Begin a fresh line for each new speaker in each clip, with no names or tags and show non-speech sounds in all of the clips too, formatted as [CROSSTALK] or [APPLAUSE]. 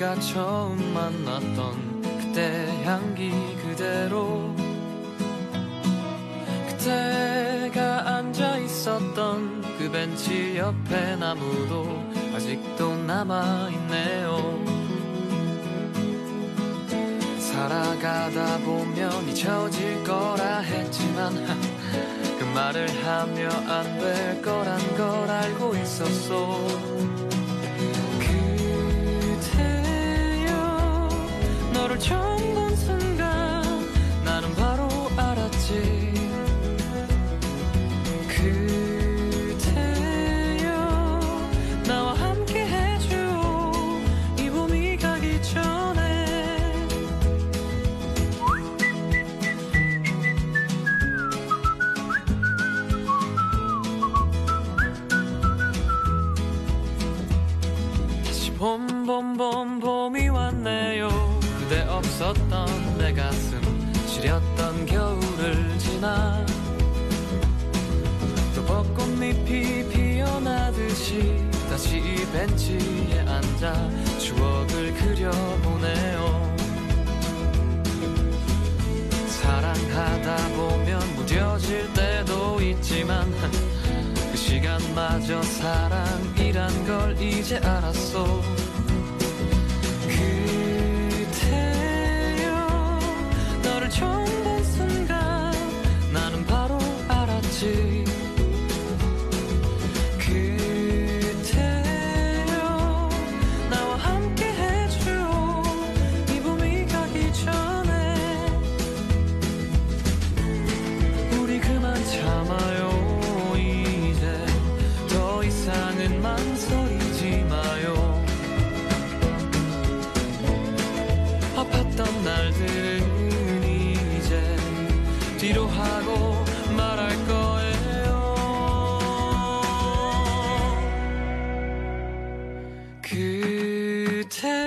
처음 만났던 그때 향기 그대로. 그때가 앉아 있었던 그 벤치 옆에 나무도 아직도 남아 있네요. 살아가다 보면 잊혀질 거라 했지만 [LAUGHS] 그 말을 하며 안 될 거란 걸 알고 있었어 봄봄봄 봄이 왔네요. 그대 없었던 내 가슴 시렸던 겨울을 지나. 또 벚꽃잎이 피어나듯이 다시 이 벤치에 앉아 추억을 그려보네요. 사랑하다 보면 무뎌질 때도 있지만 그 시간마저 사랑 이란 걸 이제 알았어. 그대여 너를 처음 본 순간 나는 바로 알았지 뒤로 하고 말할 거예요. 그대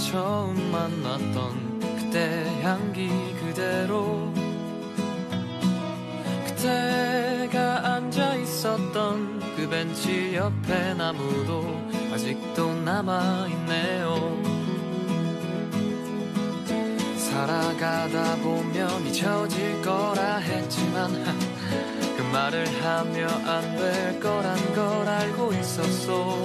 처음 만났던 그때 향기 그대로. 그때가 앉아 있었던 그 벤치 옆에 나무도 아직도 남아 있네요. 살아가다 보면 잊혀질 거라 했지만 [LAUGHS] 그 말을 하며 안 될 거란 걸 알고 있었어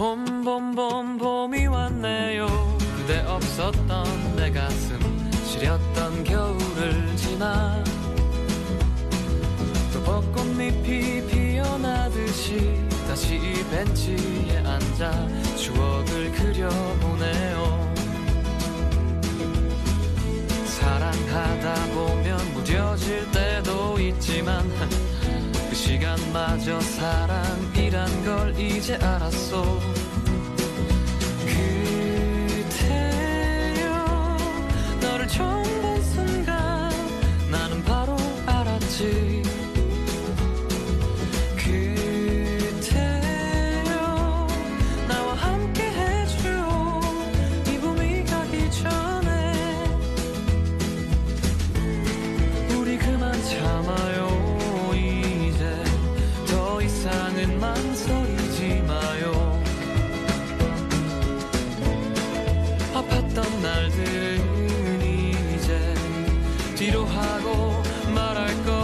봄봄봄 봄이 왔네요. 그대 없었던 내 가슴 시렸던 겨울을 지나. 또 벚꽃잎이 피어나듯이 다시 이 벤치에 앉아 추억을 그려보네요. 사랑하다 보면 무뎌질 때도 있지만 그 시간마저 사랑이란 걸 이제 알았어 뒤로 하고 말할 것